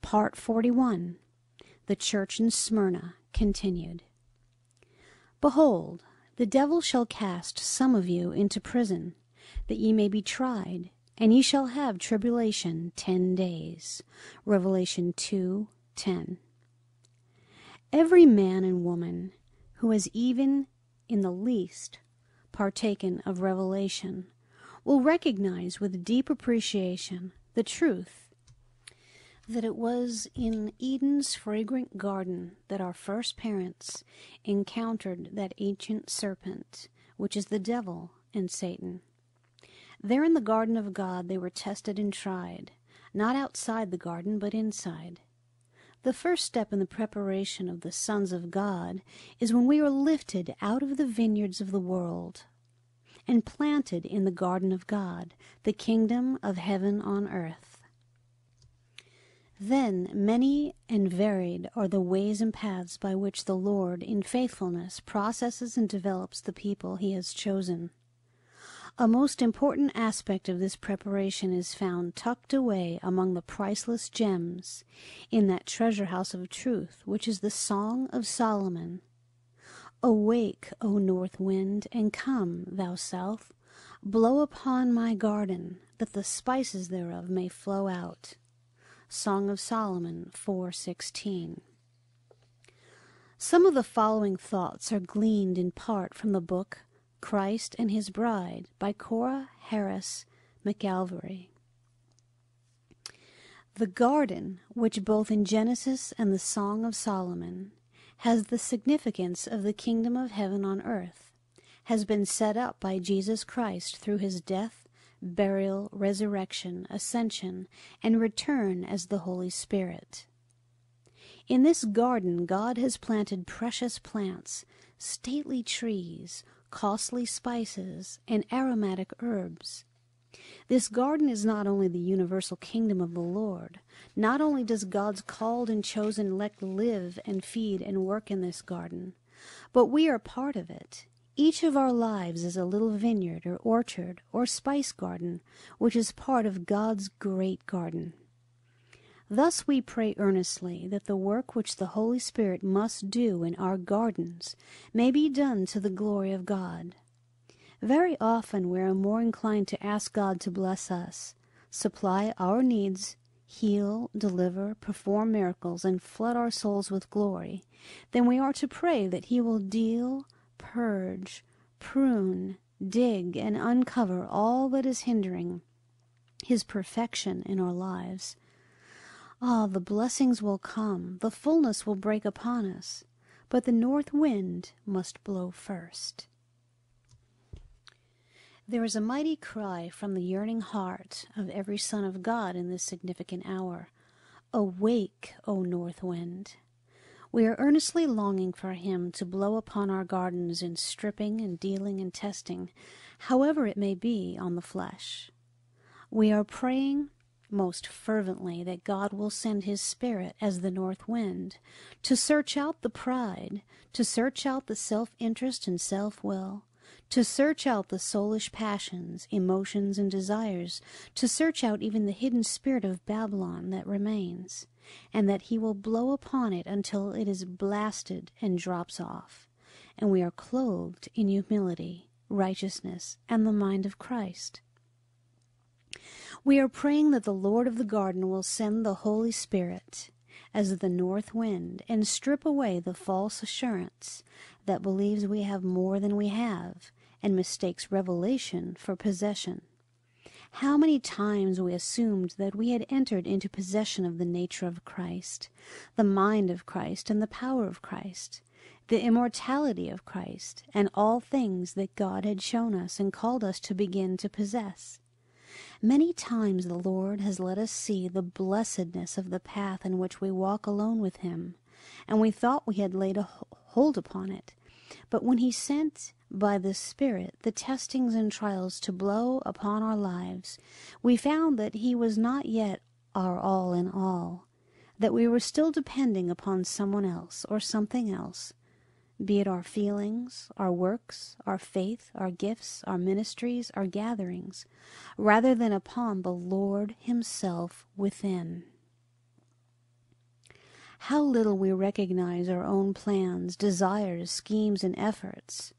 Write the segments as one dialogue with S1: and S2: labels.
S1: Part 41 The Church in Smyrna continued. Behold, the devil shall cast some of you into prison, that ye may be tried, and ye shall have tribulation ten days. Revelation 2 10. Every man and woman who has even in the least partaken of revelation will recognize with deep appreciation the truth that it was in Eden's fragrant garden that our first parents encountered that ancient serpent, which is the devil and Satan. There in the garden of God they were tested and tried, not outside the garden, but inside. The first step in the preparation of the sons of God is when we are lifted out of the vineyards of the world and planted in the garden of God, the kingdom of heaven on earth. Then many and varied are the ways and paths by which the Lord, in faithfulness, processes and develops the people he has chosen. A most important aspect of this preparation is found tucked away among the priceless gems in that treasure house of truth which is the Song of Solomon. Awake, O north wind, and come, thou south, blow upon my garden, that the spices thereof may flow out. Song of Solomon 4:16. Some of the following thoughts are gleaned in part from the book Christ and His Bride by Cora Harris MacIlravy. The garden, which both in Genesis and the Song of Solomon has the significance of the kingdom of heaven on earth, has been set up by Jesus Christ through his death, burial, resurrection, ascension, and return as the Holy Spirit. In this garden, God has planted precious plants, stately trees, costly spices, and aromatic herbs. This garden is not only the universal kingdom of the Lord, not only does God's called and chosen elect live and feed and work in this garden, but we are part of it. Each of our lives is a little vineyard or orchard or spice garden, which is part of God's great garden. Thus we pray earnestly that the work which the Holy Spirit must do in our gardens may be done to the glory of God. Very often we are more inclined to ask God to bless us, supply our needs, heal, deliver, perform miracles, and flood our souls with glory, than we are to pray that He will deal, purge, prune, dig, and uncover all that is hindering His perfection in our lives. Ah, the blessings will come, the fullness will break upon us, but the north wind must blow first. There is a mighty cry from the yearning heart of every son of God in this significant hour. Awake, O north wind! We are earnestly longing for him to blow upon our gardens in stripping and dealing and testing, however it may be, on the flesh. We are praying most fervently that God will send his Spirit as the north wind to search out the pride, to search out the self interest and self will, to search out the soulish passions, emotions, and desires, to search out even the hidden spirit of Babylon that remains, and that he will blow upon it until it is blasted and drops off, and we are clothed in humility, righteousness, and the mind of Christ. We are praying that the Lord of the garden will send the Holy Spirit as the north wind and strip away the false assurance that believes we have more than we have and mistakes revelation for possession. How many times we assumed that we had entered into possession of the nature of Christ, the mind of Christ, and the power of Christ, the immortality of Christ, and all things that God had shown us and called us to begin to possess. Many times the Lord has let us see the blessedness of the path in which we walk alone with Him, and we thought we had laid a hold upon it. But when He sent by the Spirit the testings and trials to blow upon our lives, we found that He was not yet our all in all, that we were still depending upon someone else or something else, be it our feelings, our works, our faith, our gifts, our ministries, our gatherings, rather than upon the Lord Himself within. How little we recognize our own plans, desires, schemes, and efforts,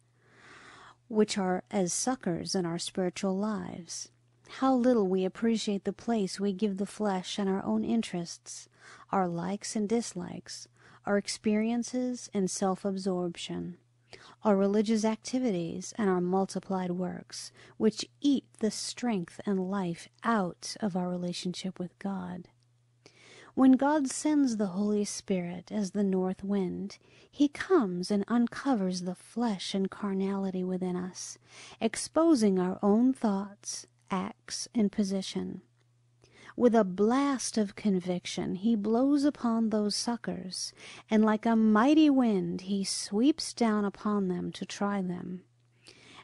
S1: which are as suckers in our spiritual lives. How little we appreciate the place we give the flesh and our own interests, our likes and dislikes, our experiences and self absorption, our religious activities and our multiplied works, which eat the strength and life out of our relationship with God. When God sends the Holy Spirit as the north wind, he comes and uncovers the flesh and carnality within us, exposing our own thoughts, acts, and position. With a blast of conviction, he blows upon those suckers, and like a mighty wind, he sweeps down upon them to try them.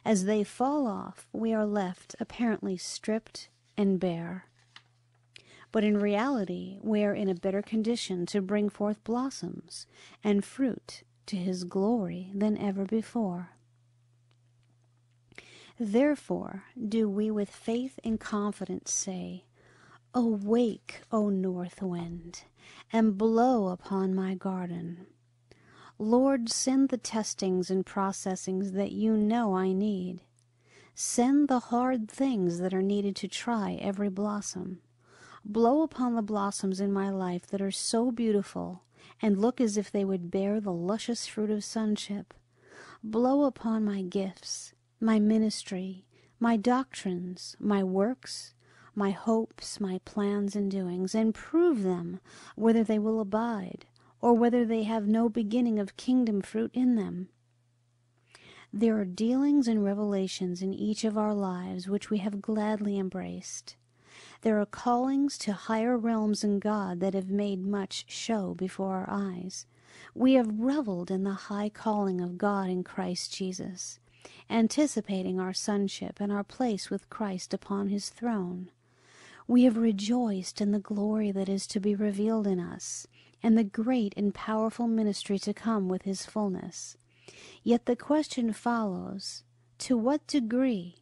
S1: As they fall off, we are left apparently stripped and bare but in reality we are in a better condition to bring forth blossoms and fruit to his glory than ever before. Therefore do we with faith and confidence say, Awake, O north wind, and blow upon my garden. Lord, send the testings and processings that you know I need. Send the hard things that are needed to try every blossom. Blow upon the blossoms in my life that are so beautiful and look as if they would bear the luscious fruit of sonship. Blow upon my gifts, my ministry, my doctrines, my works, my hopes, my plans and doings, and prove them whether they will abide or whether they have no beginning of kingdom fruit in them. There are dealings and revelations in each of our lives which we have gladly embraced. There are callings to higher realms in God that have made much show before our eyes. We have reveled in the high calling of God in Christ Jesus, anticipating our sonship and our place with Christ upon his throne. We have rejoiced in the glory that is to be revealed in us, and the great and powerful ministry to come with his fullness. Yet the question follows, to what degree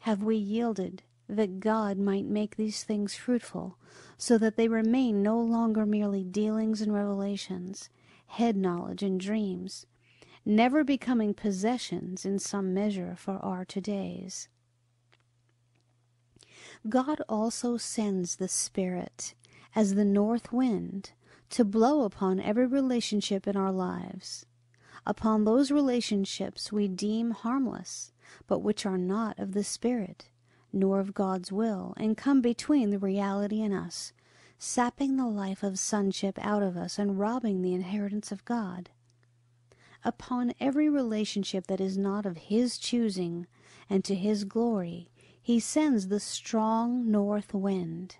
S1: have we yielded that God might make these things fruitful, so that they remain no longer merely dealings and revelations, head knowledge and dreams, never becoming possessions in some measure for our to-days. God also sends the Spirit as the north wind to blow upon every relationship in our lives, upon those relationships we deem harmless, but which are not of the Spirit nor of God's will, and come between the reality and us, sapping the life of sonship out of us and robbing the inheritance of God. Upon every relationship that is not of His choosing and to His glory, He sends the strong north wind.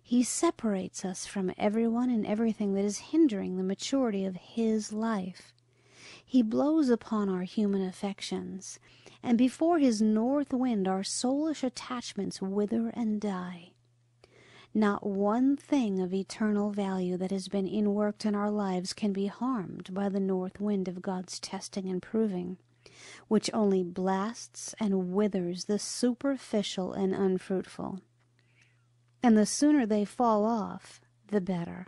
S1: He separates us from everyone and everything that is hindering the maturity of His life. He blows upon our human affections and before his north wind our soulish attachments wither and die. Not one thing of eternal value that has been inworked in our lives can be harmed by the north wind of God's testing and proving, which only blasts and withers the superficial and unfruitful. And the sooner they fall off, the better.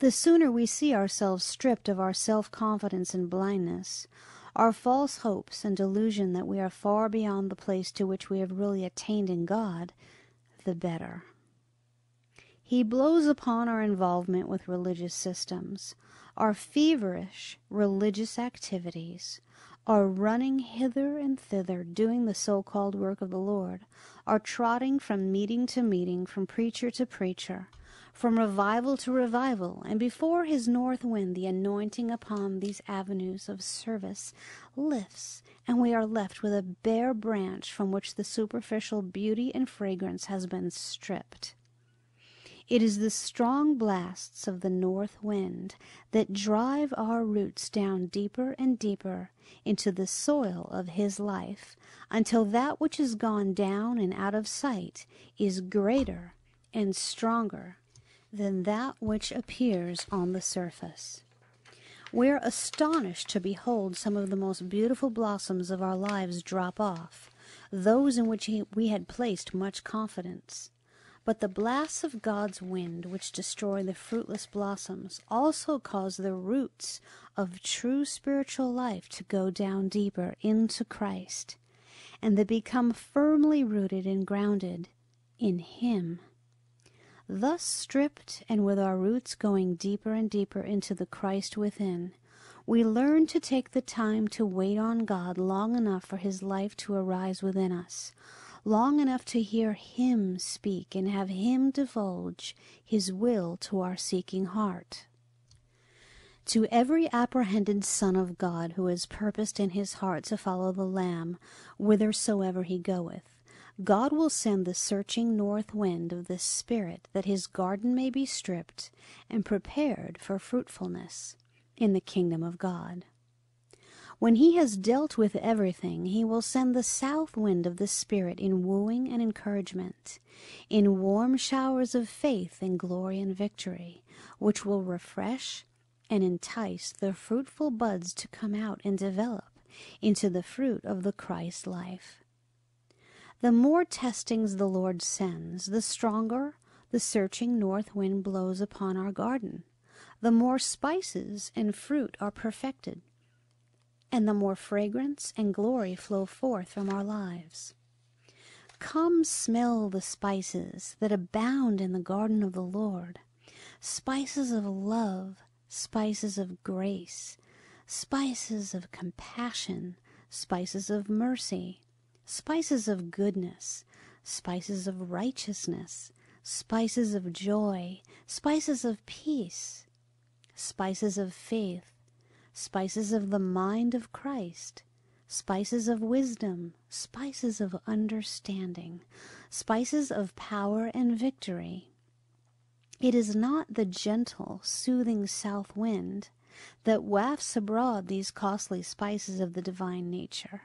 S1: The sooner we see ourselves stripped of our self confidence and blindness, our false hopes and delusion that we are far beyond the place to which we have really attained in God, the better. He blows upon our involvement with religious systems, our feverish religious activities, our running hither and thither doing the so-called work of the Lord, our trotting from meeting to meeting, from preacher to preacher, from revival to revival, and before his north wind the anointing upon these avenues of service lifts, and we are left with a bare branch from which the superficial beauty and fragrance has been stripped. It is the strong blasts of the north wind that drive our roots down deeper and deeper into the soil of his life until that which has gone down and out of sight is greater and stronger than that which appears on the surface. We are astonished to behold some of the most beautiful blossoms of our lives drop off, those in which we had placed much confidence. But the blasts of God's wind, which destroy the fruitless blossoms, also cause the roots of true spiritual life to go down deeper into Christ, and they become firmly rooted and grounded in Him. Thus stripped and with our roots going deeper and deeper into the Christ within, we learn to take the time to wait on God long enough for His life to arise within us, long enough to hear Him speak and have Him divulge His will to our seeking heart. To every apprehended Son of God who has purposed in his heart to follow the Lamb whithersoever he goeth, God will send the searching north wind of the Spirit that his garden may be stripped and prepared for fruitfulness in the kingdom of God. When he has dealt with everything, he will send the south wind of the Spirit in wooing and encouragement, in warm showers of faith and glory and victory, which will refresh and entice the fruitful buds to come out and develop into the fruit of the Christ life. The more testings the Lord sends, the stronger the searching north wind blows upon our garden, the more spices and fruit are perfected, and the more fragrance and glory flow forth from our lives. Come smell the spices that abound in the garden of the Lord, spices of love, spices of grace, spices of compassion, spices of mercy, spices of goodness, spices of righteousness, spices of joy, spices of peace, spices of faith, spices of the mind of Christ, spices of wisdom, spices of understanding, spices of power and victory. It is not the gentle, soothing south wind that wafts abroad these costly spices of the divine nature.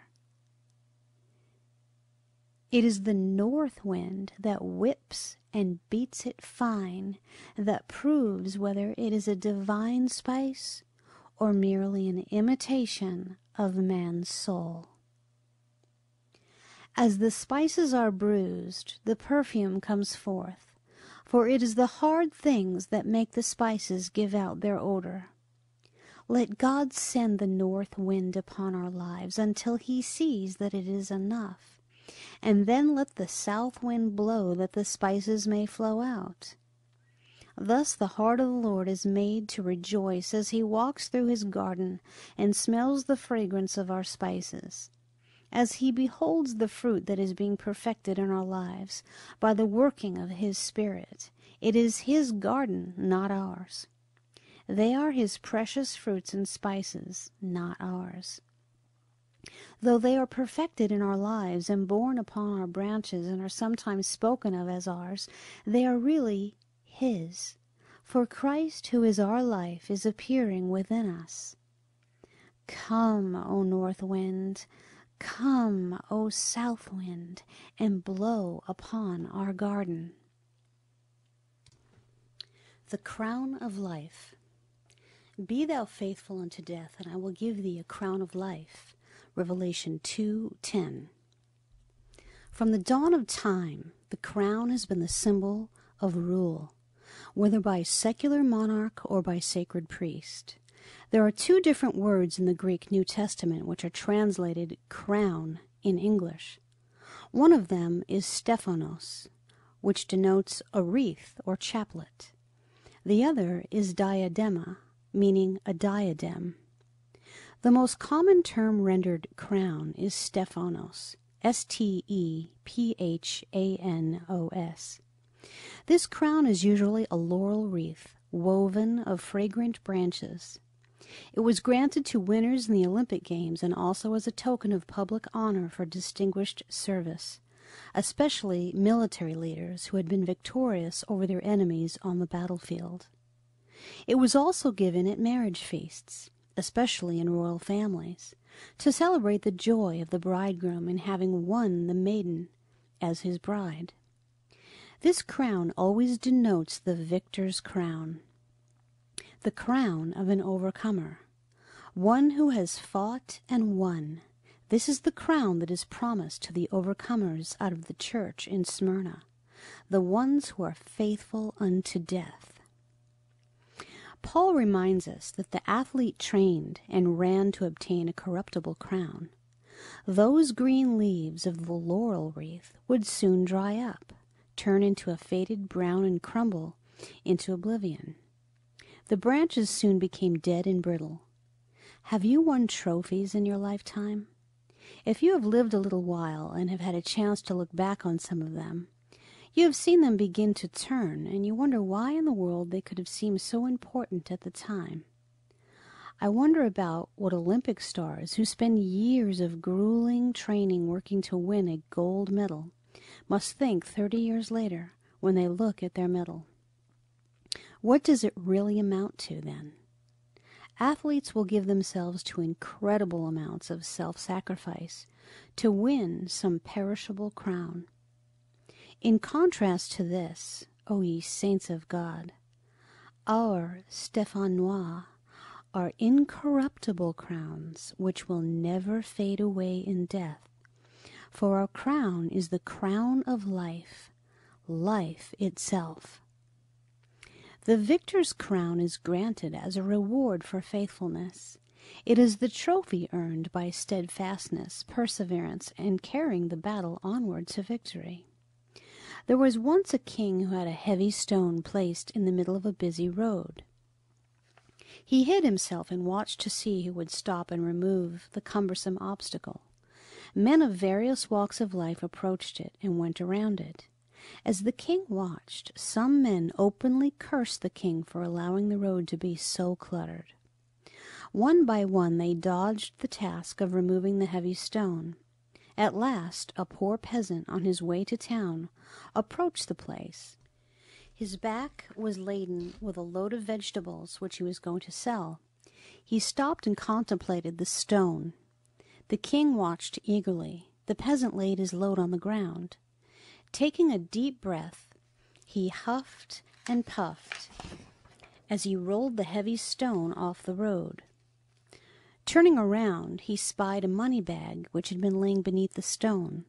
S1: It is the north wind that whips and beats it fine that proves whether it is a divine spice or merely an imitation of man's soul. As the spices are bruised, the perfume comes forth, for it is the hard things that make the spices give out their odor. Let God send the north wind upon our lives until he sees that it is enough and then let the south wind blow that the spices may flow out. Thus the heart of the Lord is made to rejoice as he walks through his garden and smells the fragrance of our spices. As he beholds the fruit that is being perfected in our lives by the working of his Spirit, it is his garden, not ours. They are his precious fruits and spices, not ours. Though they are perfected in our lives and borne upon our branches and are sometimes spoken of as ours, they are really His. For Christ, who is our life, is appearing within us. Come, O north wind, come, O south wind, and blow upon our garden. The crown of life. Be thou faithful unto death, and I will give thee a crown of life. Revelation 2:10. From the dawn of time, the crown has been the symbol of rule, whether by secular monarch or by sacred priest. There are two different words in the Greek New Testament which are translated crown in English. One of them is stephanos, which denotes a wreath or chaplet. The other is diadema, meaning a diadem. The most common term rendered crown is Stephanos, S T E P H A N O S. This crown is usually a laurel wreath woven of fragrant branches. It was granted to winners in the Olympic Games and also as a token of public honor for distinguished service, especially military leaders who had been victorious over their enemies on the battlefield. It was also given at marriage feasts especially in royal families, to celebrate the joy of the bridegroom in having won the maiden as his bride. This crown always denotes the victor's crown, the crown of an overcomer, one who has fought and won. This is the crown that is promised to the overcomers out of the church in Smyrna. the ones who are faithful unto death. Paul reminds us that the athlete trained and ran to obtain a corruptible crown. Those green leaves of the laurel wreath would soon dry up, turn into a faded brown and crumble into oblivion. The branches soon became dead and brittle. Have you won trophies in your lifetime? If you have lived a little while and have had a chance to look back on some of them, you have seen them begin to turn, and you wonder why in the world they could have seemed so important at the time. I wonder about what Olympic stars who spend years of grueling training working to win a gold medal must think 30 years later when they look at their medal. What does it really amount to then? Athletes will give themselves to incredible amounts of self sacrifice to win some perishable crown. In contrast to this, O ye saints of God, our stephanoi are incorruptible crowns which will never fade away in death. For our crown is the crown of life, life itself. The victor's crown is granted as a reward for faithfulness. It is the trophy earned by steadfastness, perseverance, and carrying the battle onward to victory. There was once a king who had a heavy stone placed in the middle of a busy road. He hid himself and watched to see who would stop and remove the cumbersome obstacle. Men of various walks of life approached it and went around it. As the king watched, some men openly cursed the king for allowing the road to be so cluttered. One by one they dodged the task of removing the heavy stone. At last a poor peasant on his way to town approached the place. His back was laden with a load of vegetables which he was going to sell. He stopped and contemplated the stone. The king watched eagerly. The peasant laid his load on the ground. Taking a deep breath, he huffed and puffed as he rolled the heavy stone off the road. Turning around, he spied a money bag which had been lying beneath the stone.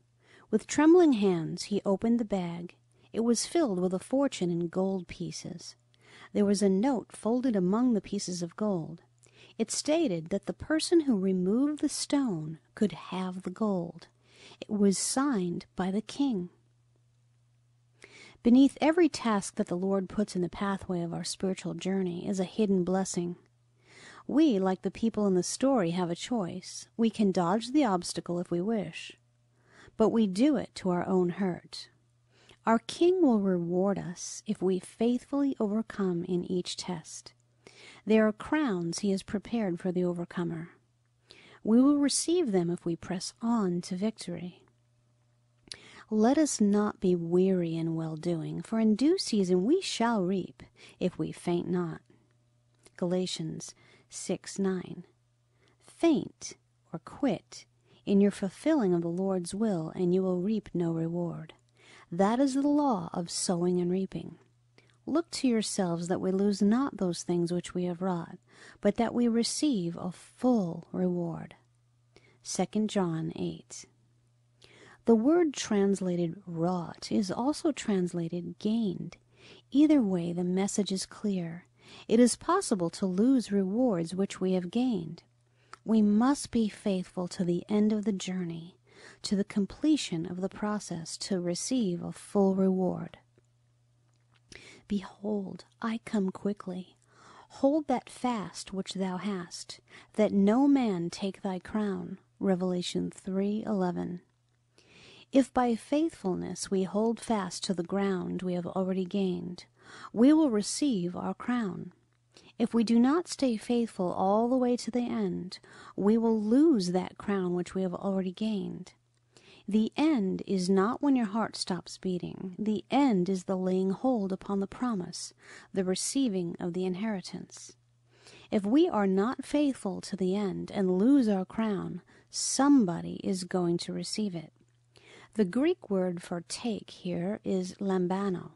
S1: With trembling hands, he opened the bag. It was filled with a fortune in gold pieces. There was a note folded among the pieces of gold. It stated that the person who removed the stone could have the gold. It was signed by the king. Beneath every task that the Lord puts in the pathway of our spiritual journey is a hidden blessing. We, like the people in the story, have a choice. We can dodge the obstacle if we wish, but we do it to our own hurt. Our King will reward us if we faithfully overcome in each test. There are crowns he has prepared for the overcomer. We will receive them if we press on to victory. Let us not be weary in well doing, for in due season we shall reap, if we faint not. Galatians 6 9. Faint or quit in your fulfilling of the Lord's will, and you will reap no reward. That is the law of sowing and reaping. Look to yourselves that we lose not those things which we have wrought, but that we receive a full reward. 2 John 8. The word translated wrought is also translated gained. Either way, the message is clear. It is possible to lose rewards which we have gained. We must be faithful to the end of the journey, to the completion of the process to receive a full reward. Behold, I come quickly. Hold that fast which thou hast, that no man take thy crown. Revelation 3:11. If by faithfulness we hold fast to the ground we have already gained, we will receive our crown. If we do not stay faithful all the way to the end, we will lose that crown which we have already gained. The end is not when your heart stops beating. The end is the laying hold upon the promise, the receiving of the inheritance. If we are not faithful to the end and lose our crown, somebody is going to receive it. The Greek word for take here is lambano.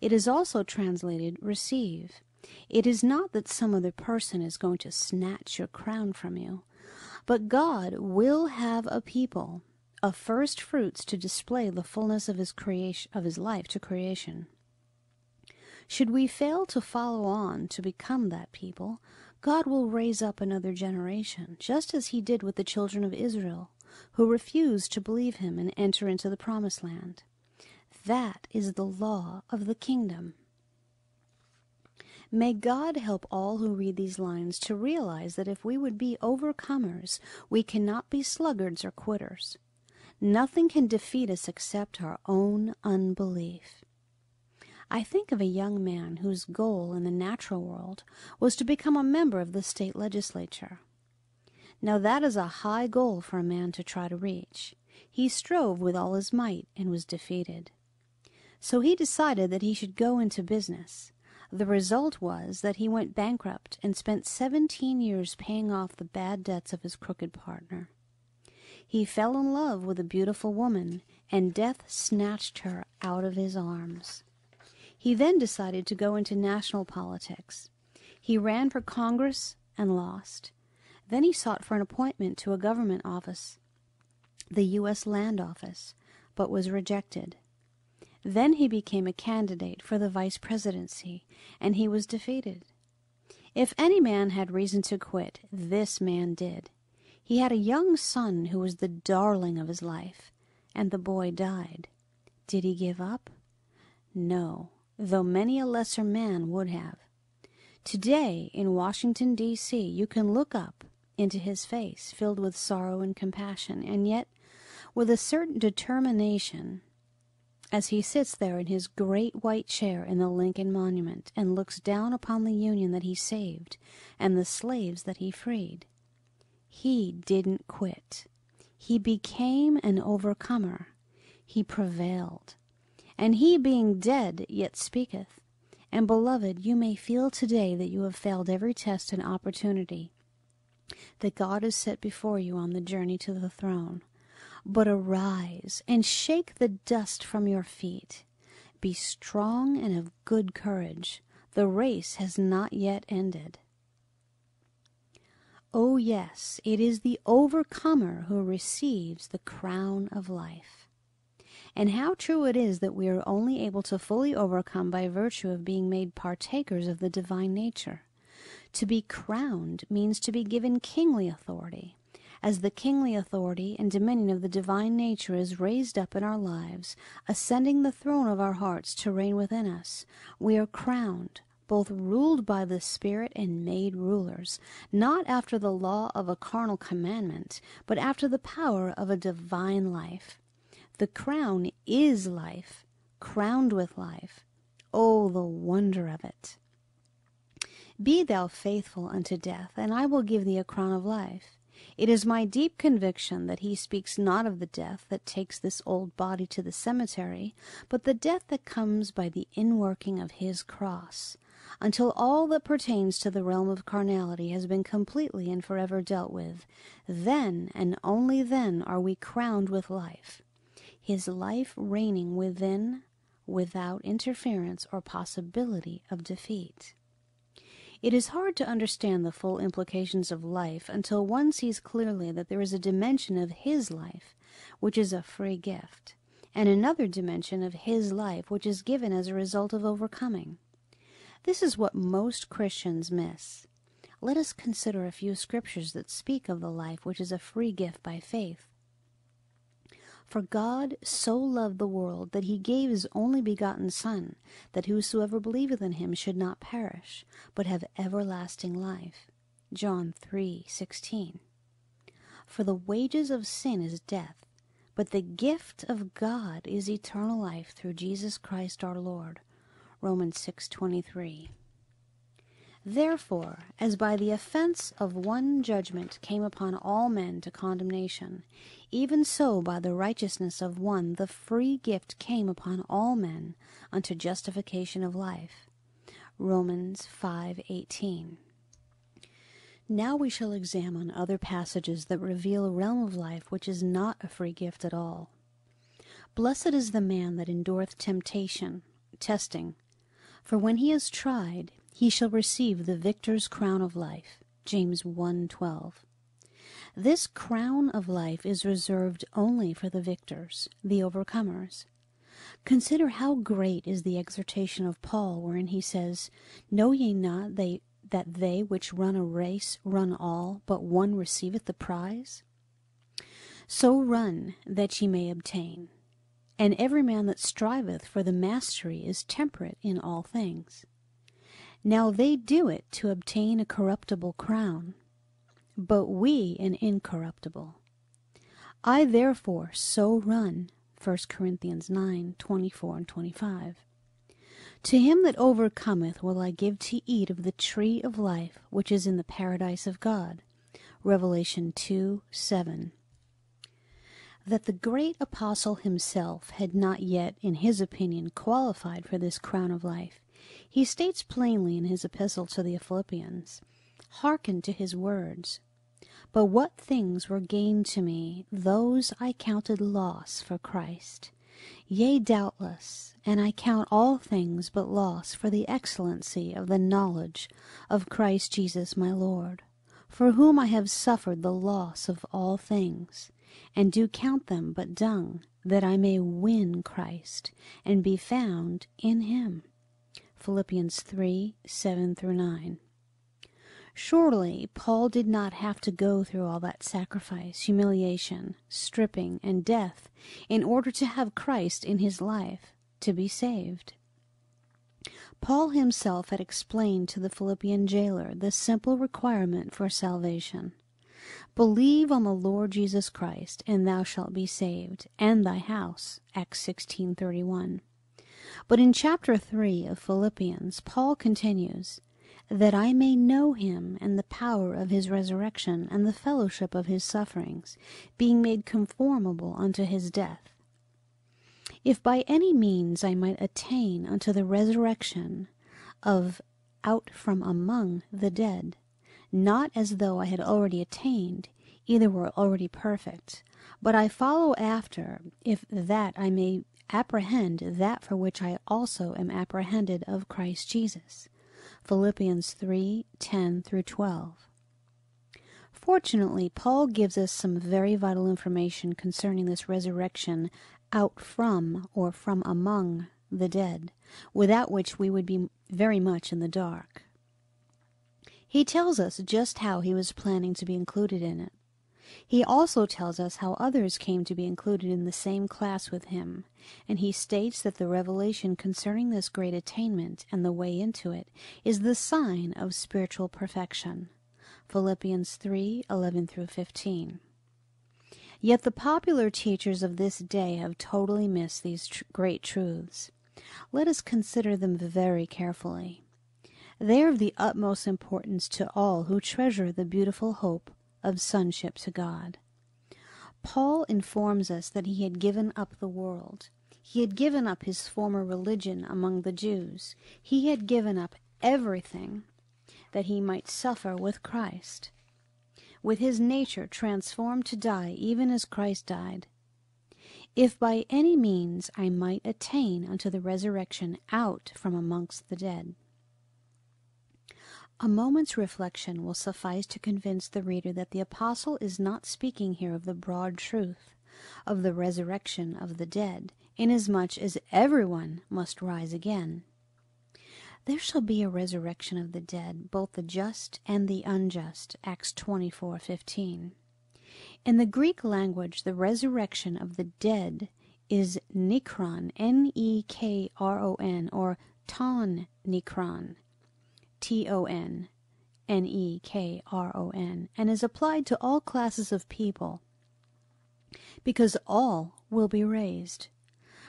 S1: It is also translated receive. It is not that some other person is going to snatch your crown from you, but God will have a people, of first fruits to display the fullness of his creation of his life to creation. Should we fail to follow on to become that people, God will raise up another generation, just as he did with the children of Israel, who refused to believe him and enter into the promised land. That is the law of the kingdom. May God help all who read these lines to realize that if we would be overcomers, we cannot be sluggards or quitters. Nothing can defeat us except our own unbelief. I think of a young man whose goal in the natural world was to become a member of the state legislature. Now that is a high goal for a man to try to reach. He strove with all his might and was defeated. So he decided that he should go into business. The result was that he went bankrupt and spent seventeen years paying off the bad debts of his crooked partner. He fell in love with a beautiful woman, and death snatched her out of his arms. He then decided to go into national politics. He ran for Congress and lost. Then he sought for an appointment to a government office, the U.S. Land Office, but was rejected. Then he became a candidate for the vice presidency, and he was defeated. If any man had reason to quit, this man did. He had a young son who was the darling of his life, and the boy died. Did he give up? No though many a lesser man would have. Today, in Washington, D.C., you can look up into his face filled with sorrow and compassion, and yet with a certain determination as he sits there in his great white chair in the Lincoln Monument and looks down upon the Union that he saved and the slaves that he freed. He didn't quit. He became an overcomer. He prevailed. And he being dead yet speaketh. And beloved, you may feel today that you have failed every test and opportunity that God has set before you on the journey to the throne. But arise and shake the dust from your feet. Be strong and of good courage. The race has not yet ended. Oh, yes, it is the overcomer who receives the crown of life and how true it is that we are only able to fully overcome by virtue of being made partakers of the divine nature. To be crowned means to be given kingly authority. As the kingly authority and dominion of the divine nature is raised up in our lives, ascending the throne of our hearts to reign within us, we are crowned, both ruled by the Spirit and made rulers, not after the law of a carnal commandment, but after the power of a divine life. The crown is life, crowned with life. Oh, the wonder of it! Be thou faithful unto death, and I will give thee a crown of life. It is my deep conviction that he speaks not of the death that takes this old body to the cemetery, but the death that comes by the inworking of his cross, until all that pertains to the realm of carnality has been completely and forever dealt with. Then, and only then, are we crowned with life his life reigning within without interference or possibility of defeat. It is hard to understand the full implications of life until one sees clearly that there is a dimension of his life which is a free gift, and another dimension of his life which is given as a result of overcoming. This is what most Christians miss. Let us consider a few scriptures that speak of the life which is a free gift by faith. For God so loved the world that he gave his only begotten Son, that whosoever believeth in him should not perish, but have everlasting life. John 3:16. For the wages of sin is death, but the gift of God is eternal life through Jesus Christ our Lord. Romans 6:23. Therefore, as by the offense of one judgment came upon all men to condemnation, even so by the righteousness of one the free gift came upon all men unto justification of life. Romans 5:18. Now we shall examine other passages that reveal a realm of life which is not a free gift at all. Blessed is the man that endureth temptation, testing, for when he is tried, he shall receive the victor's crown of life. James 1:12. This crown of life is reserved only for the victors, the overcomers. Consider how great is the exhortation of Paul, wherein he says, Know ye not they, that they which run a race run all, but one receiveth the prize? So run that ye may obtain. And every man that striveth for the mastery is temperate in all things. Now they do it to obtain a corruptible crown, but we an incorruptible. I therefore so run, 1 Corinthians 9 24 and 25. To him that overcometh will I give to eat of the tree of life which is in the paradise of God. Revelation 2 7. That the great apostle himself had not yet, in his opinion, qualified for this crown of life, he states plainly in his epistle to the Philippians Hearken to his words. But what things were gained to me, those I counted loss for Christ. Yea, doubtless, and I count all things but loss for the excellency of the knowledge of Christ Jesus my Lord, for whom I have suffered the loss of all things, and do count them but dung, that I may win Christ, and be found in him. Philippians 3 7 through 9. Surely Paul did not have to go through all that sacrifice, humiliation, stripping, and death in order to have Christ in his life, to be saved. Paul himself had explained to the Philippian jailer the simple requirement for salvation. Believe on the Lord Jesus Christ, and thou shalt be saved, and thy house. Acts 16:31. But in chapter 3 of Philippians, Paul continues, that I may know him and the power of his resurrection and the fellowship of his sufferings, being made conformable unto his death. If by any means I might attain unto the resurrection of out from among the dead, not as though I had already attained, either were already perfect, but I follow after, if that I may apprehend that for which I also am apprehended of Christ Jesus. Philippians 3 10 through 12. Fortunately, Paul gives us some very vital information concerning this resurrection out from or from among the dead, without which we would be very much in the dark. He tells us just how he was planning to be included in it. He also tells us how others came to be included in the same class with him, and he states that the revelation concerning this great attainment and the way into it is the sign of spiritual perfection. Philippians 3 11 through 15. Yet the popular teachers of this day have totally missed these tr- great truths. Let us consider them very carefully. They are of the utmost importance to all who treasure the beautiful hope of sonship to God. Paul informs us that he had given up the world. He had given up his former religion among the Jews. He had given up everything that he might suffer with Christ, with his nature transformed to die even as Christ died. If by any means I might attain unto the resurrection out from amongst the dead. A moment's reflection will suffice to convince the reader that the Apostle is not speaking here of the broad truth of the resurrection of the dead, inasmuch as everyone must rise again. There shall be a resurrection of the dead, both the just and the unjust. Acts 24:15. In the Greek language, the resurrection of the dead is nekron, N E K R O N, or ton nekron, T O N N E K R O N, and is applied to all classes of people because all will be raised.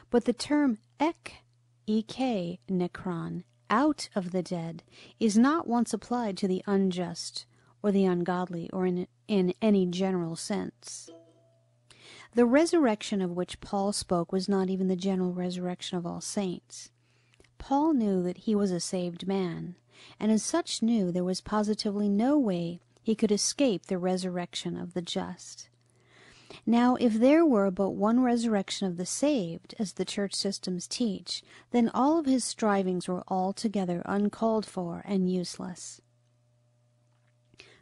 S1: But the term ek, ek, nekron, out of the dead, is not once applied to the unjust or the ungodly or in, in any general sense. The resurrection of which Paul spoke was not even the general resurrection of all saints. Paul knew that he was a saved man, and as such knew there was positively no way he could escape the resurrection of the just. Now, if there were but one resurrection of the saved, as the church systems teach, then all of his strivings were altogether uncalled for and useless.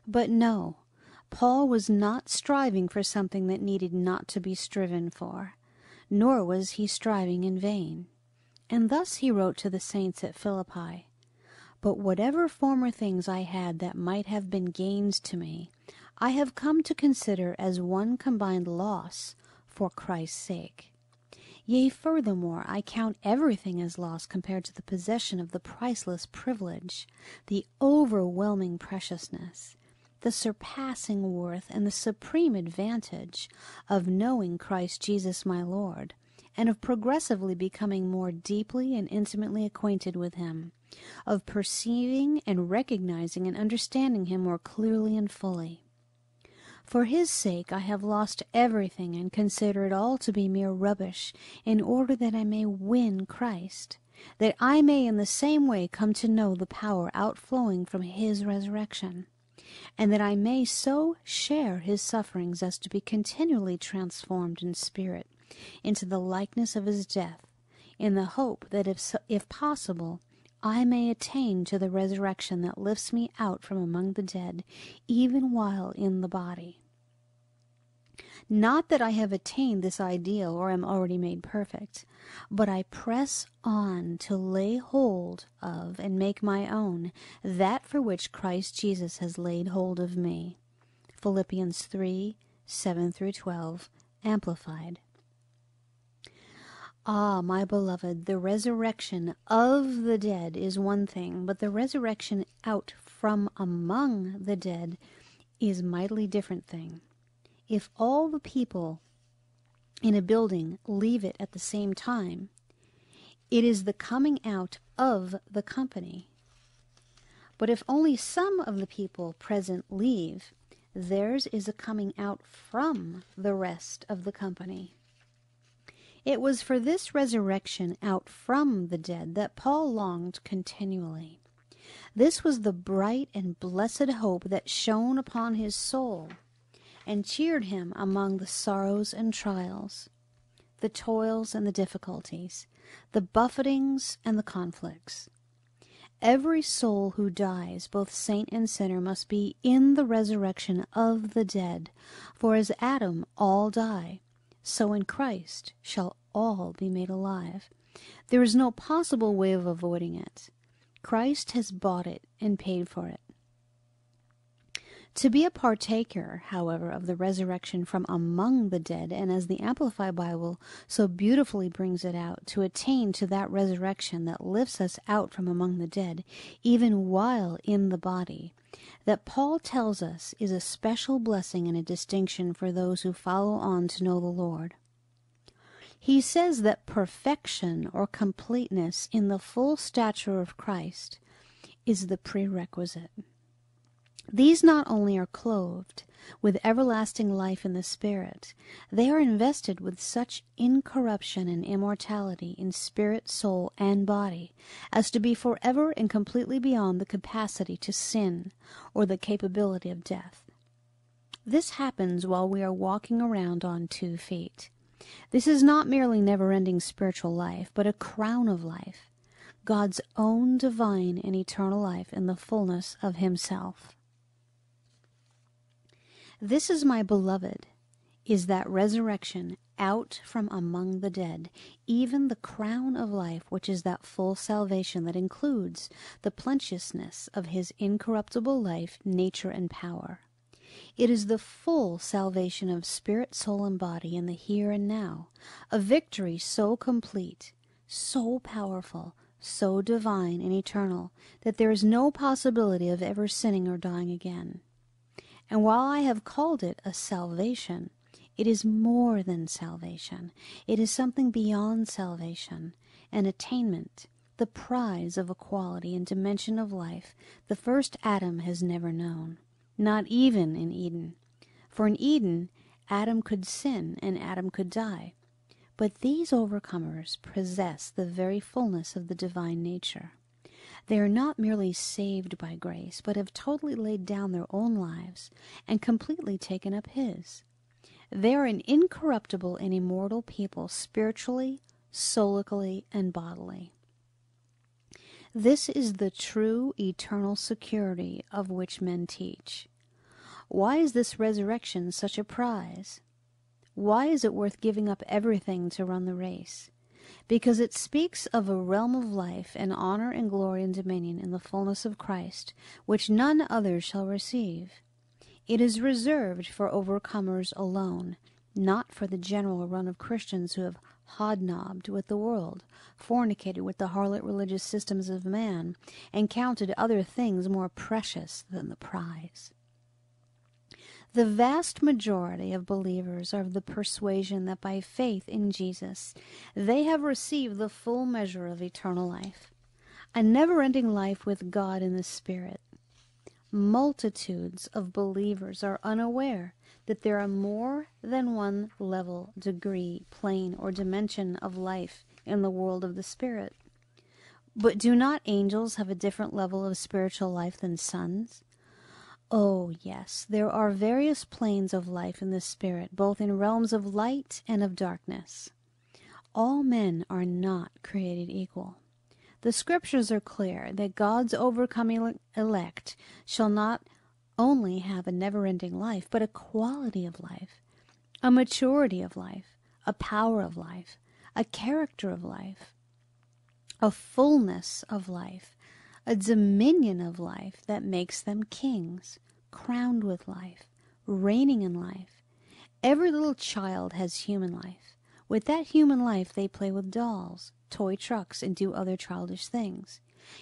S1: But no, Paul was not striving for something that needed not to be striven for, nor was he striving in vain. And thus he wrote to the saints at Philippi But whatever former things I had that might have been gains to me, I have come to consider as one combined loss for Christ's sake. Yea, furthermore, I count everything as loss compared to the possession of the priceless privilege, the overwhelming preciousness, the surpassing worth, and the supreme advantage of knowing Christ Jesus my Lord, and of progressively becoming more deeply and intimately acquainted with him, of perceiving and recognizing and understanding him more clearly and fully. For his sake I have lost everything and consider it all to be mere rubbish, in order that I may win Christ, that I may in the same way come to know the power outflowing from his resurrection, and that I may so share his sufferings as to be continually transformed in spirit into the likeness of his death, in the hope that if, if possible I may attain to the resurrection that lifts me out from among the dead, even while in the body. Not that I have attained this ideal or am already made perfect, but I press on to lay hold of and make my own that for which Christ Jesus has laid hold of me. Philippians 3 7 through 12, Amplified. Ah, my beloved, the resurrection of the dead is one thing, but the resurrection out from among the dead is mightily different thing. If all the people in a building leave it at the same time, it is the coming out of the company. But if only some of the people present leave, theirs is a coming out from the rest of the company. It was for this resurrection out from the dead that Paul longed continually. This was the bright and blessed hope that shone upon his soul and cheered him among the sorrows and trials, the toils and the difficulties, the buffetings and the conflicts. Every soul who dies, both saint and sinner, must be in the resurrection of the dead. For as Adam all die, so in Christ shall all be made alive. There is no possible way of avoiding it. Christ has bought it and paid for it. To be a partaker, however, of the resurrection from among the dead, and as the Amplified Bible so beautifully brings it out, to attain to that resurrection that lifts us out from among the dead, even while in the body, that Paul tells us is a special blessing and a distinction for those who follow on to know the Lord. He says that perfection or completeness in the full stature of Christ is the prerequisite. These not only are clothed with everlasting life in the Spirit, they are invested with such incorruption and immortality in spirit, soul, and body as to be forever and completely beyond the capacity to sin or the capability of death. This happens while we are walking around on two feet. This is not merely never ending spiritual life, but a crown of life, God's own divine and eternal life in the fullness of Himself. This is my beloved, is that resurrection out from among the dead, even the crown of life, which is that full salvation that includes the plenteousness of his incorruptible life, nature, and power. It is the full salvation of spirit, soul, and body in the here and now, a victory so complete, so powerful, so divine and eternal, that there is no possibility of ever sinning or dying again. And while I have called it a salvation, it is more than salvation. It is something beyond salvation, an attainment, the prize of a quality and dimension of life the first Adam has never known, not even in Eden. For in Eden, Adam could sin and Adam could die. But these overcomers possess the very fullness of the divine nature. They are not merely saved by grace, but have totally laid down their own lives and completely taken up His. They are an incorruptible and immortal people spiritually, soulically, and bodily. This is the true eternal security of which men teach. Why is this resurrection such a prize? Why is it worth giving up everything to run the race? Because it speaks of a realm of life and honor and glory and dominion in the fullness of Christ, which none other shall receive. It is reserved for overcomers alone, not for the general run of Christians who have hobnobbed with the world, fornicated with the harlot religious systems of man, and counted other things more precious than the prize. The vast majority of believers are of the persuasion that by faith in Jesus they have received the full measure of eternal life, a never ending life with God in the Spirit. Multitudes of believers are unaware that there are more than one level, degree, plane, or dimension of life in the world of the Spirit. But do not angels have a different level of spiritual life than sons? Oh, yes, there are various planes of life in the Spirit, both in realms of light and of darkness. All men are not created equal. The scriptures are clear that God's overcoming elect shall not only have a never ending life, but a quality of life, a maturity of life, a power of life, a character of life, a fullness of life, a dominion of life that makes them kings, crowned with life, reigning in life. Every little child has human life. With that human life, they play with dolls, toy trucks, and do other childish things.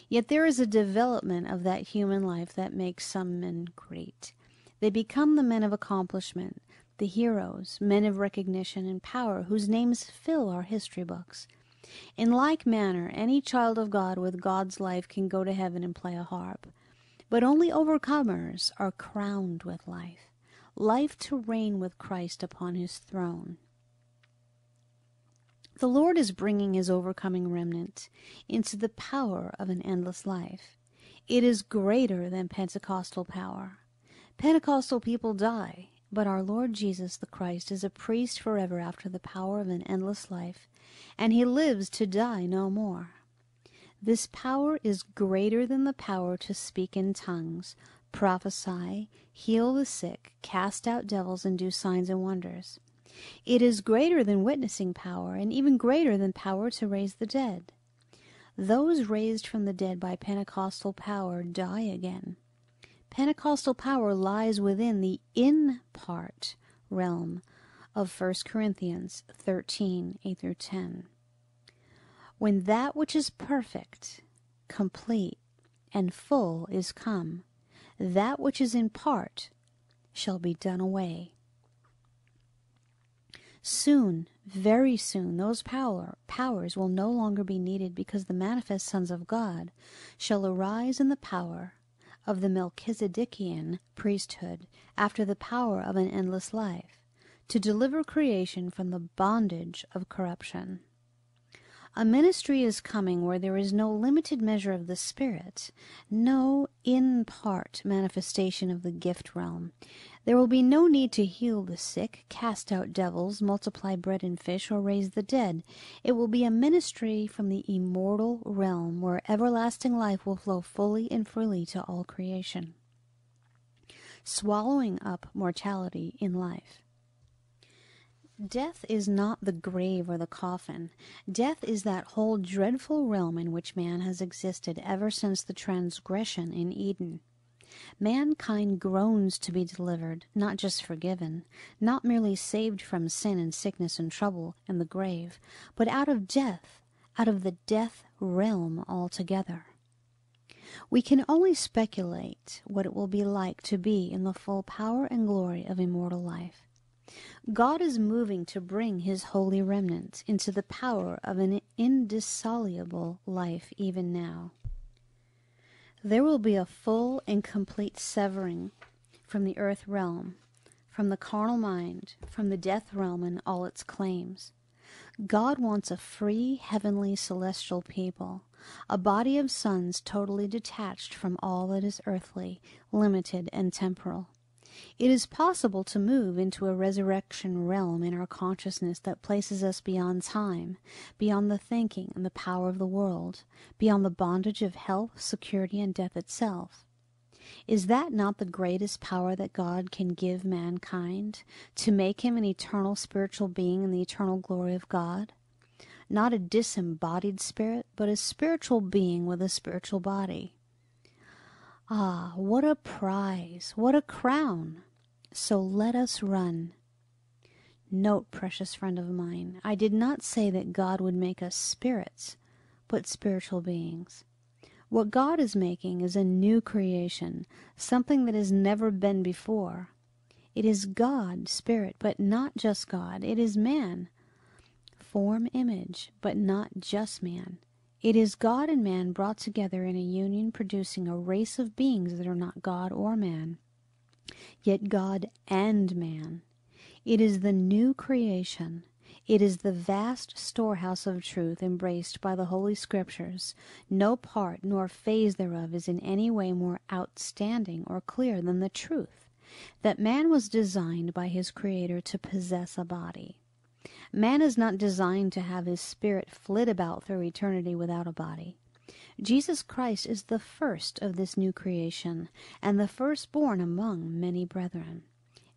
S1: Yet there is a development of that human life that makes some men great. They become the men of accomplishment, the heroes, men of recognition and power whose names fill our history books. In like manner, any child of God with God's life can go to heaven and play a harp. But only overcomers are crowned with life, life to reign with Christ upon his throne. The Lord is bringing his overcoming remnant into the power of an endless life. It is greater than Pentecostal power. Pentecostal people die, but our Lord Jesus the Christ is a priest forever after the power of an endless life, and he lives to die no more. This power is greater than the power to speak in tongues, prophesy, heal the sick, cast out devils, and do signs and wonders. It is greater than witnessing power, and even greater than power to raise the dead. Those raised from the dead by Pentecostal power die again. Pentecostal power lies within the in part realm of 1 Corinthians 13 8 through 10. When that which is perfect, complete, and full is come, that which is in part shall be done away. Soon, very soon, those power, powers will no longer be needed because the manifest sons of God shall arise in the power of the Melchizedekian priesthood after the power of an endless life, to deliver creation from the bondage of corruption. A ministry is coming where there is no limited measure of the Spirit, no in part manifestation of the gift realm. There will be no need to heal the sick, cast out devils, multiply bread and fish, or raise the dead. It will be a ministry from the immortal realm where everlasting life will flow fully and freely to all creation, swallowing up mortality in life. Death is not the grave or the coffin. Death is that whole dreadful realm in which man has existed ever since the transgression in Eden. Mankind groans to be delivered, not just forgiven, not merely saved from sin and sickness and trouble and the grave, but out of death, out of the death realm altogether. We can only speculate what it will be like to be in the full power and glory of immortal life. God is moving to bring his holy remnant into the power of an indissoluble life even now. There will be a full and complete severing from the earth realm, from the carnal mind, from the death realm and all its claims. God wants a free, heavenly, celestial people, a body of sons totally detached from all that is earthly, limited, and temporal. It is possible to move into a resurrection realm in our consciousness that places us beyond time, beyond the thinking and the power of the world, beyond the bondage of health, security, and death itself. Is that not the greatest power that God can give mankind? To make him an eternal spiritual being in the eternal glory of God? Not a disembodied spirit, but a spiritual being with a spiritual body. Ah, what a prize, what a crown! So let us run. Note, precious friend of mine, I did not say that God would make us spirits, but spiritual beings. What God is making is a new creation, something that has never been before. It is God, Spirit, but not just God. It is man, form, image, but not just man. It is God and man brought together in a union, producing a race of beings that are not God or man, yet God and man. It is the new creation, it is the vast storehouse of truth embraced by the Holy Scriptures. No part nor phase thereof is in any way more outstanding or clear than the truth that man was designed by his Creator to possess a body. Man is not designed to have his spirit flit about through eternity without a body. Jesus Christ is the first of this new creation, and the firstborn among many brethren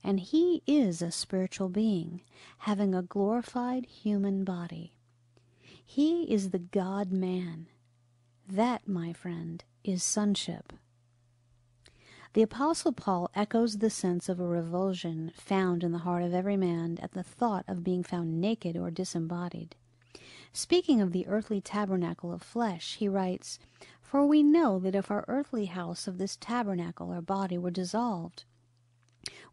S1: and he is a spiritual being, having a glorified human body. He is the God man. That, my friend, is sonship. The Apostle Paul echoes the sense of a revulsion found in the heart of every man at the thought of being found naked or disembodied. Speaking of the earthly tabernacle of flesh, he writes, For we know that if our earthly house of this tabernacle or body were dissolved,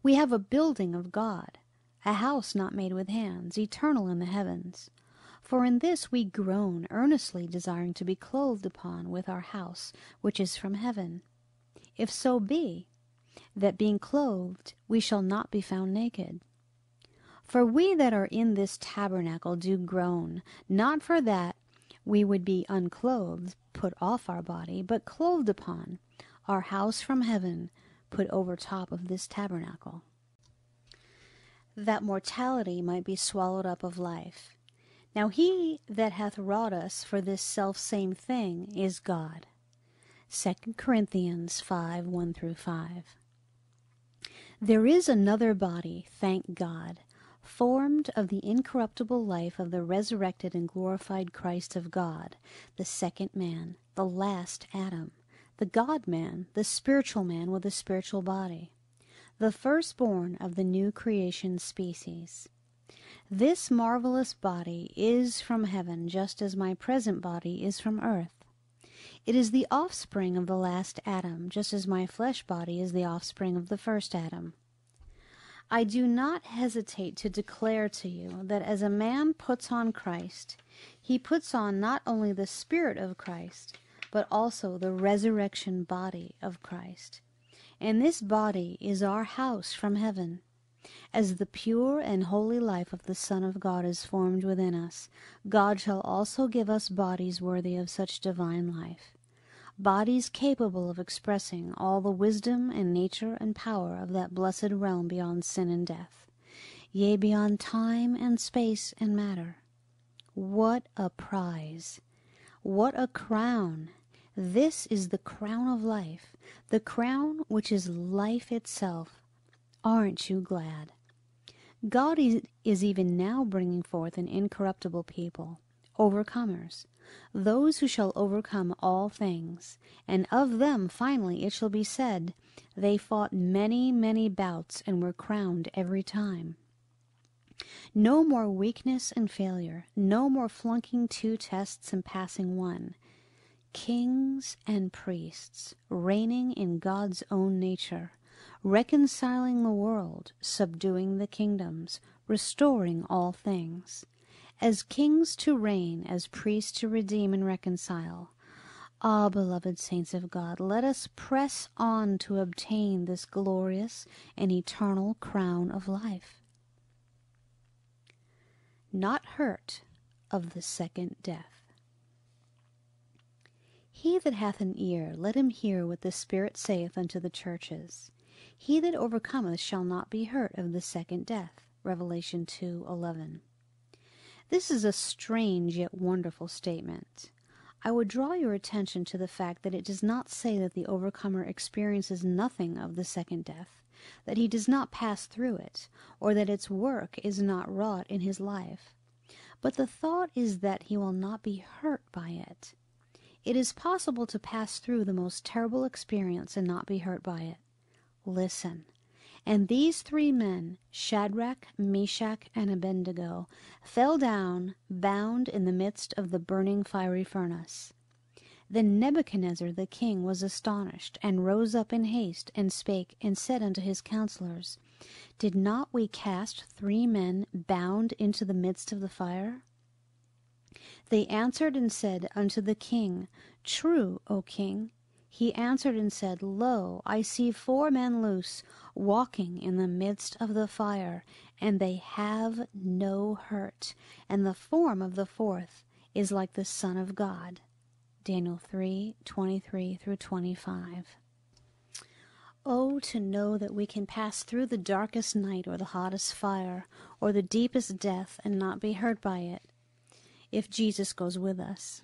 S1: we have a building of God, a house not made with hands, eternal in the heavens. For in this we groan, earnestly desiring to be clothed upon with our house which is from heaven. If so be, that being clothed we shall not be found naked. For we that are in this tabernacle do groan, not for that we would be unclothed, put off our body, but clothed upon, our house from heaven, put over top of this tabernacle, that mortality might be swallowed up of life. Now he that hath wrought us for this self same thing is God. 2 Corinthians 5 1 through 5. There is another body, thank God, formed of the incorruptible life of the resurrected and glorified Christ of God, the second man, the last Adam the God man, the spiritual man with a spiritual body, the firstborn of the new creation species. This marvelous body is from heaven, just as my present body is from earth. It is the offspring of the last Adam, just as my flesh body is the offspring of the first Adam. I do not hesitate to declare to you that as a man puts on Christ, he puts on not only the Spirit of Christ, but also the resurrection body of Christ. And this body is our house from heaven. As the pure and holy life of the Son of God is formed within us, God shall also give us bodies worthy of such divine life. Bodies capable of expressing all the wisdom and nature and power of that blessed realm beyond sin and death, yea, beyond time and space and matter. What a prize! What a crown! This is the crown of life, the crown which is life itself. Aren't you glad? God is even now bringing forth an incorruptible people, overcomers, those who shall overcome all things, and of them finally it shall be said, They fought many, many bouts and were crowned every time. No more weakness and failure, no more flunking two tests and passing one. Kings and priests, reigning in God's own nature, reconciling the world, subduing the kingdoms, restoring all things. As kings to reign, as priests to redeem and reconcile. Ah, beloved saints of God, let us press on to obtain this glorious and eternal crown of life not hurt of the second death. He that hath an ear, let him hear what the Spirit saith unto the churches. He that overcometh shall not be hurt of the second death. Revelation 2:11. This is a strange yet wonderful statement. I would draw your attention to the fact that it does not say that the overcomer experiences nothing of the second death, that he does not pass through it, or that its work is not wrought in his life. But the thought is that he will not be hurt by it. It is possible to pass through the most terrible experience and not be hurt by it. Listen. And these three men, Shadrach, Meshach, and Abednego, fell down, bound in the midst of the burning fiery furnace. Then Nebuchadnezzar the king was astonished, and rose up in haste, and spake, and said unto his counselors, Did not we cast three men bound into the midst of the fire? They answered and said unto the king, True, O king. He answered and said, Lo, I see four men loose, walking in the midst of the fire, and they have no hurt, and the form of the fourth is like the Son of God. Daniel 3 23 through 25. Oh, to know that we can pass through the darkest night or the hottest fire or the deepest death and not be hurt by it, if Jesus goes with us.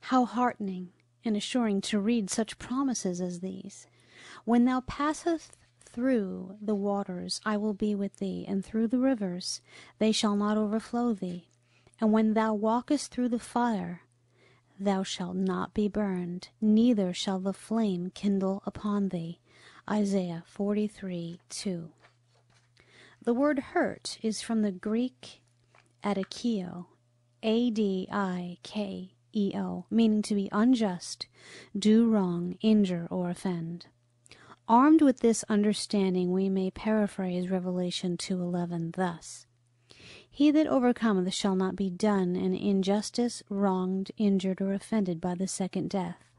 S1: How heartening and assuring to read such promises as these. When thou passest through the waters, I will be with thee, and through the rivers, they shall not overflow thee. And when thou walkest through the fire, thou shalt not be burned, neither shall the flame kindle upon thee. Isaiah 43 2. The word hurt is from the Greek adikeo, A D I K E-O, meaning to be unjust, do wrong, injure, or offend. Armed with this understanding, we may paraphrase Revelation 2.11 thus. He that overcometh shall not be done in injustice, wronged, injured, or offended by the second death.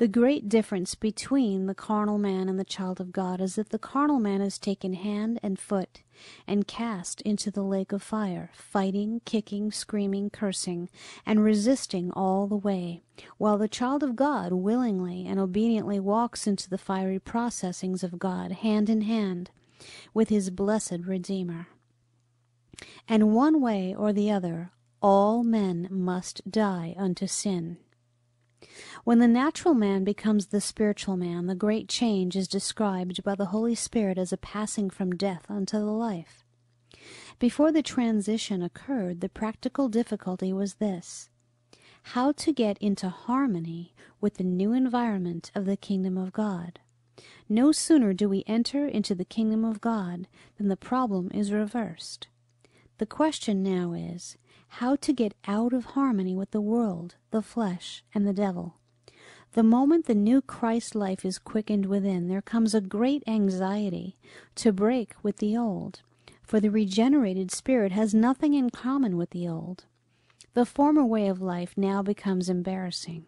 S1: The great difference between the carnal man and the child of God is that the carnal man is taken hand and foot and cast into the lake of fire, fighting, kicking, screaming, cursing, and resisting all the way, while the child of God willingly and obediently walks into the fiery processings of God hand in hand with his blessed Redeemer. And one way or the other, all men must die unto sin. When the natural man becomes the spiritual man, the great change is described by the Holy Spirit as a passing from death unto the life. Before the transition occurred, the practical difficulty was this how to get into harmony with the new environment of the kingdom of God. No sooner do we enter into the kingdom of God than the problem is reversed. The question now is how to get out of harmony with the world, the flesh, and the devil. The moment the new Christ life is quickened within, there comes a great anxiety to break with the old, for the regenerated spirit has nothing in common with the old. The former way of life now becomes embarrassing.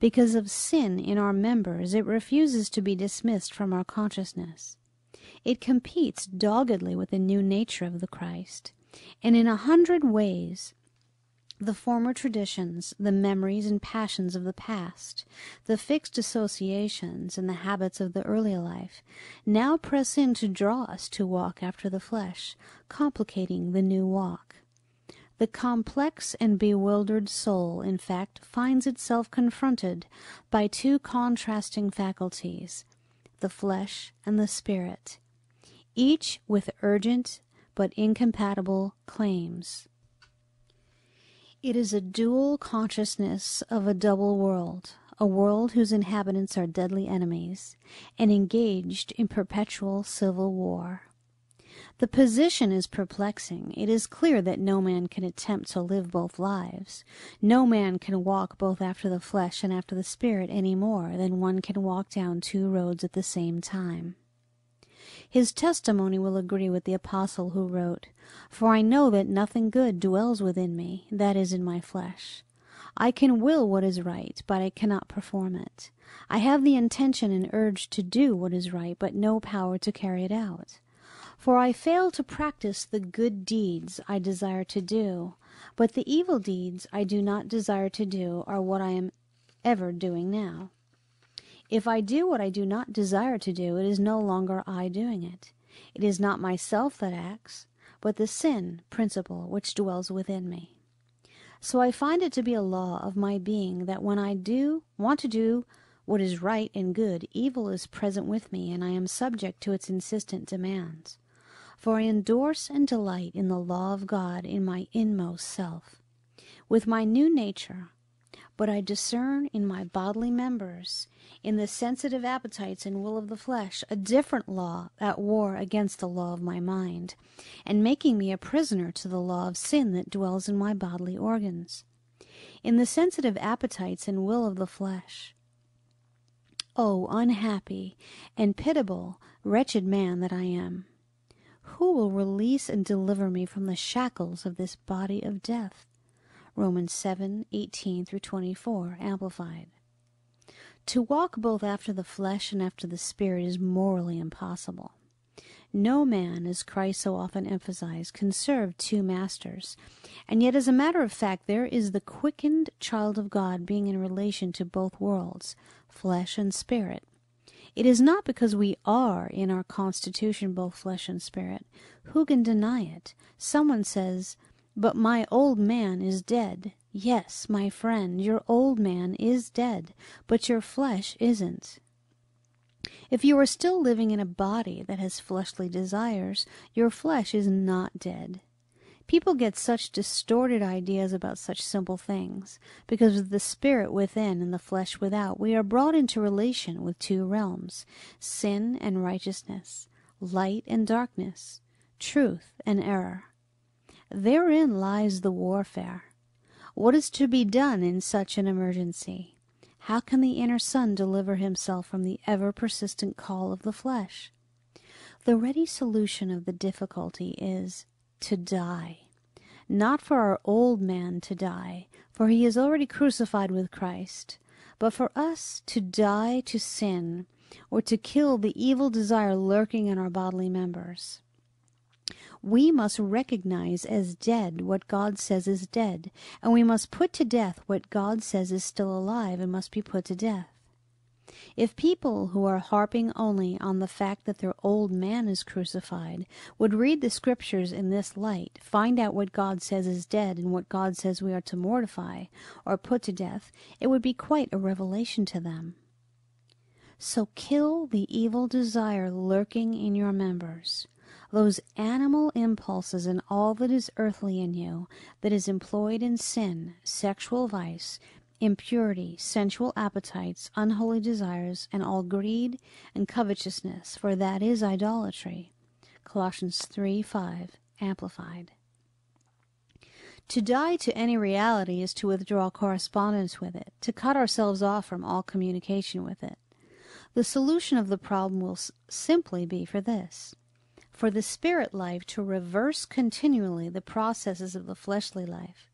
S1: Because of sin in our members, it refuses to be dismissed from our consciousness. It competes doggedly with the new nature of the Christ, and in a hundred ways the former traditions, the memories and passions of the past, the fixed associations and the habits of the earlier life, now press in to draw us to walk after the flesh, complicating the new walk. The complex and bewildered soul, in fact, finds itself confronted by two contrasting faculties, the flesh and the spirit, each with urgent but incompatible claims. It is a dual consciousness of a double world, a world whose inhabitants are deadly enemies, and engaged in perpetual civil war. The position is perplexing. It is clear that no man can attempt to live both lives. No man can walk both after the flesh and after the spirit any more than one can walk down two roads at the same time. His testimony will agree with the apostle who wrote, For I know that nothing good dwells within me, that is, in my flesh. I can will what is right, but I cannot perform it. I have the intention and urge to do what is right, but no power to carry it out. For I fail to practice the good deeds I desire to do, but the evil deeds I do not desire to do are what I am ever doing now. If I do what I do not desire to do, it is no longer I doing it. It is not myself that acts, but the sin principle which dwells within me. So I find it to be a law of my being that when I do want to do what is right and good, evil is present with me, and I am subject to its insistent demands. For I endorse and delight in the law of God in my inmost self. With my new nature, but I discern in my bodily members, in the sensitive appetites and will of the flesh, a different law at war against the law of my mind, and making me a prisoner to the law of sin that dwells in my bodily organs. In the sensitive appetites and will of the flesh. Oh, unhappy and pitiable, wretched man that I am! Who will release and deliver me from the shackles of this body of death? Romans 7 18 through 24, Amplified. To walk both after the flesh and after the spirit is morally impossible. No man, as Christ so often emphasized, can serve two masters. And yet, as a matter of fact, there is the quickened child of God being in relation to both worlds, flesh and spirit. It is not because we are in our constitution both flesh and spirit. Who can deny it? Someone says, but my old man is dead. Yes, my friend, your old man is dead, but your flesh isn't. If you are still living in a body that has fleshly desires, your flesh is not dead. People get such distorted ideas about such simple things. Because of the spirit within and the flesh without, we are brought into relation with two realms sin and righteousness, light and darkness, truth and error. Therein lies the warfare. What is to be done in such an emergency? How can the inner son deliver himself from the ever persistent call of the flesh? The ready solution of the difficulty is to die. Not for our old man to die, for he is already crucified with Christ, but for us to die to sin, or to kill the evil desire lurking in our bodily members. We must recognize as dead what God says is dead, and we must put to death what God says is still alive and must be put to death. If people who are harping only on the fact that their old man is crucified would read the scriptures in this light, find out what God says is dead and what God says we are to mortify or put to death, it would be quite a revelation to them. So kill the evil desire lurking in your members those animal impulses and all that is earthly in you that is employed in sin, sexual vice, impurity, sensual appetites, unholy desires, and all greed and covetousness, for that is idolatry. Colossians 3 5, Amplified. To die to any reality is to withdraw correspondence with it, to cut ourselves off from all communication with it. The solution of the problem will simply be for this for the spirit life to reverse continually the processes of the fleshly life,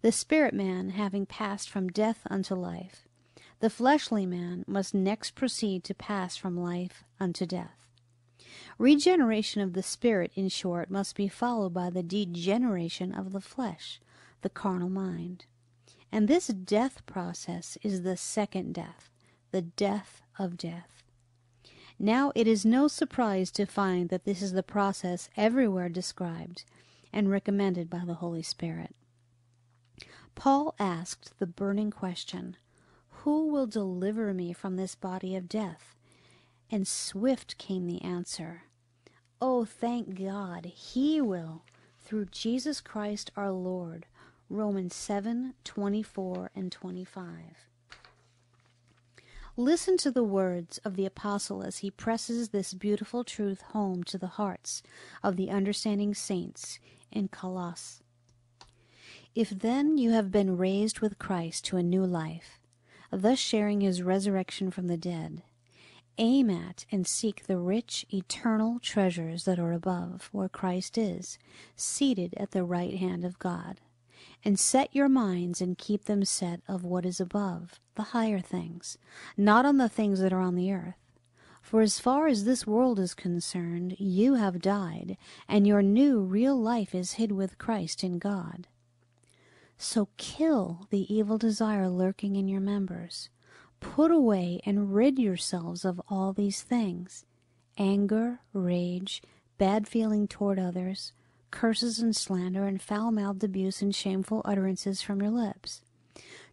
S1: the spirit man having passed from death unto life. The fleshly man must next proceed to pass from life unto death. Regeneration of the spirit, in short, must be followed by the degeneration of the flesh, the carnal mind. And this death process is the second death, the death of death. Now it is no surprise to find that this is the process everywhere described and recommended by the Holy Spirit. Paul asked the burning question, Who will deliver me from this body of death? And swift came the answer, Oh, thank God, He will, through Jesus Christ our Lord. Romans 7 24 and 25. Listen to the words of the Apostle as he presses this beautiful truth home to the hearts of the understanding saints in Colossus. If then you have been raised with Christ to a new life, thus sharing his resurrection from the dead, aim at and seek the rich eternal treasures that are above, where Christ is, seated at the right hand of God and set your minds and keep them set of what is above, the higher things, not on the things that are on the earth. For as far as this world is concerned, you have died, and your new real life is hid with Christ in God. So kill the evil desire lurking in your members. Put away and rid yourselves of all these things anger, rage, bad feeling toward others, curses and slander, and foul mouthed abuse and shameful utterances from your lips.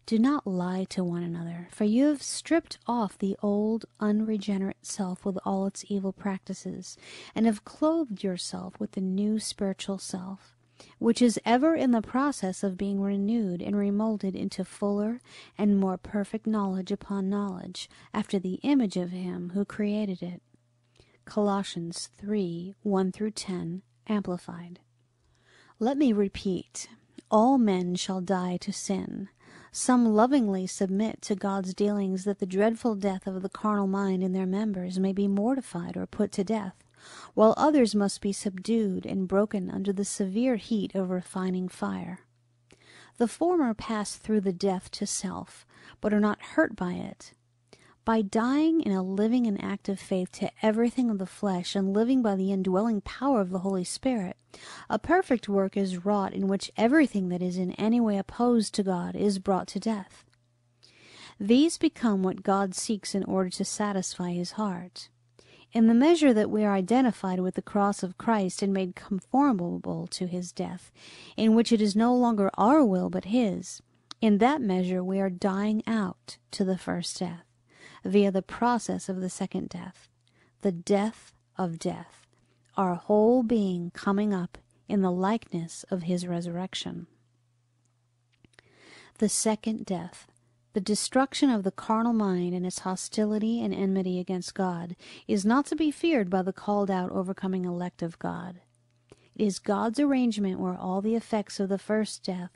S1: Do not lie to one another, for you have stripped off the old, unregenerate self with all its evil practices, and have clothed yourself with the new spiritual self, which is ever in the process of being renewed and remolded into fuller and more perfect knowledge upon knowledge, after the image of Him who created it. Colossians 3 1 through 10, Amplified. Let me repeat all men shall die to sin. Some lovingly submit to God's dealings that the dreadful death of the carnal mind in their members may be mortified or put to death, while others must be subdued and broken under the severe heat of refining fire. The former pass through the death to self, but are not hurt by it. By dying in a living and active faith to everything of the flesh and living by the indwelling power of the Holy Spirit, a perfect work is wrought in which everything that is in any way opposed to God is brought to death. These become what God seeks in order to satisfy his heart. In the measure that we are identified with the cross of Christ and made conformable to his death, in which it is no longer our will but his, in that measure we are dying out to the first death via the process of the second death, the death of death, our whole being coming up in the likeness of his resurrection. The second death, the destruction of the carnal mind and its hostility and enmity against God, is not to be feared by the called out, overcoming elect of God. It is God's arrangement where all the effects of the first death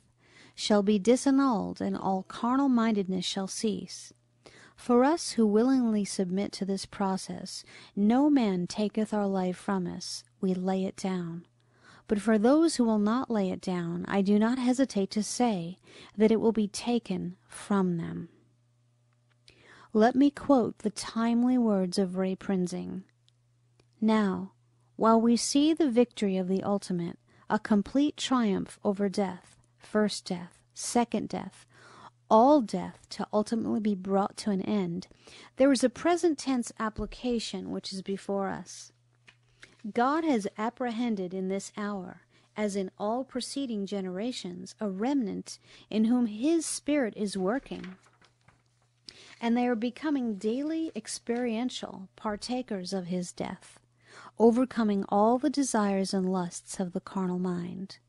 S1: shall be disannulled and all carnal mindedness shall cease. For us who willingly submit to this process, no man taketh our life from us, we lay it down. But for those who will not lay it down, I do not hesitate to say that it will be taken from them. Let me quote the timely words of Ray Prinzing. Now, while we see the victory of the ultimate, a complete triumph over death, first death, second death, all death to ultimately be brought to an end, there is a present tense application which is before us. God has apprehended in this hour, as in all preceding generations, a remnant in whom His Spirit is working. And they are becoming daily experiential partakers of His death, overcoming all the desires and lusts of the carnal mind.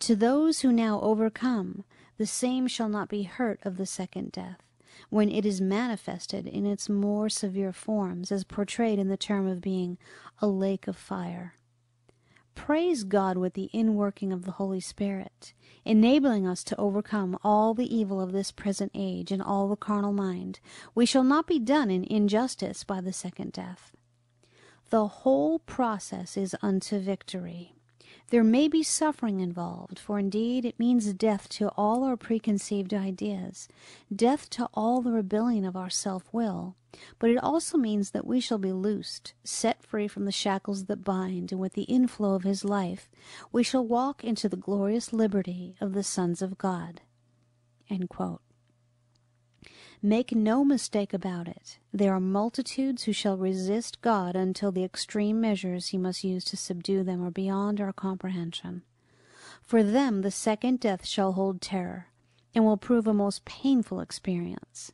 S1: To those who now overcome, the same shall not be hurt of the second death, when it is manifested in its more severe forms, as portrayed in the term of being a lake of fire. Praise God with the inworking of the Holy Spirit, enabling us to overcome all the evil of this present age and all the carnal mind. We shall not be done in injustice by the second death. The whole process is unto victory. There may be suffering involved, for indeed it means death to all our preconceived ideas, death to all the rebellion of our self will, but it also means that we shall be loosed, set free from the shackles that bind, and with the inflow of His life we shall walk into the glorious liberty of the sons of God. Make no mistake about it. There are multitudes who shall resist God until the extreme measures he must use to subdue them are beyond our comprehension. For them the second death shall hold terror, and will prove a most painful experience.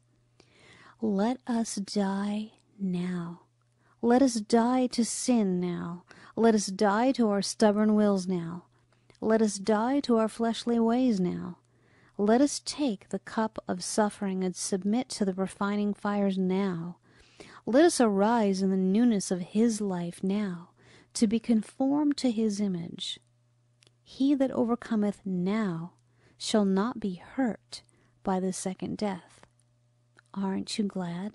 S1: Let us die now. Let us die to sin now. Let us die to our stubborn wills now. Let us die to our fleshly ways now. Let us take the cup of suffering and submit to the refining fires now. Let us arise in the newness of His life now, to be conformed to His image. He that overcometh now shall not be hurt by the second death. Aren't you glad?